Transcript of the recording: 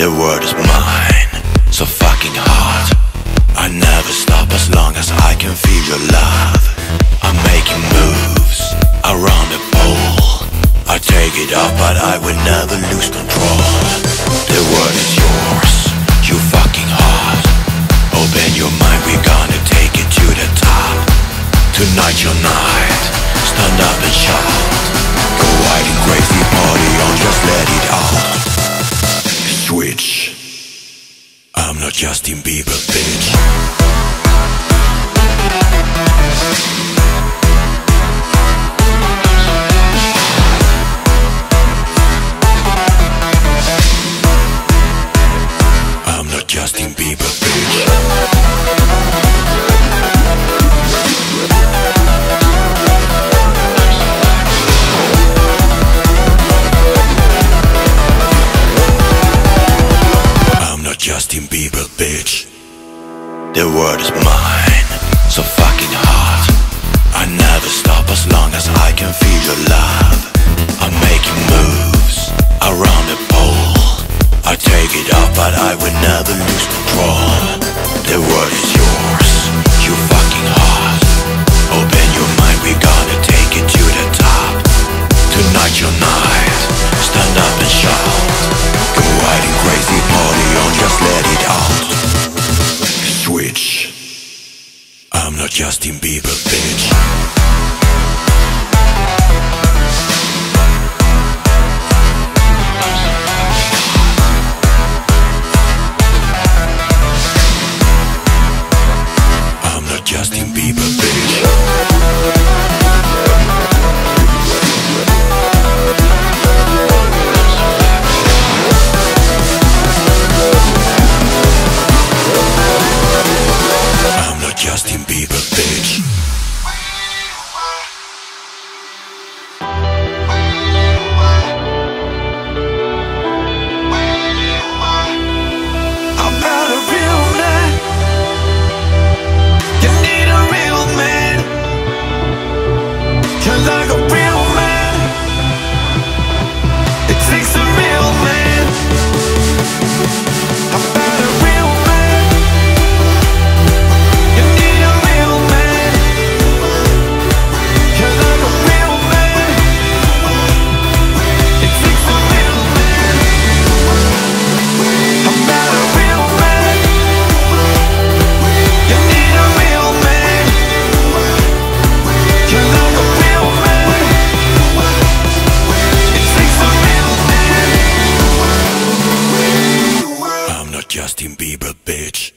The world is mine, so fucking hot. I never stop as long as I can feel your love. I'm making moves around the pole. I take it up, but I will never lose control. The world is yours, you fucking hot. Open your mind, we're gonna take it to the top. Tonight your night, stand up and shout. Go wild and crazy, Justin Bieber, bitch. The world is mine, so fucking hot. I never stop as long as I can feel your love. Justin Bieber, bitch. Justin Bieber, bitch.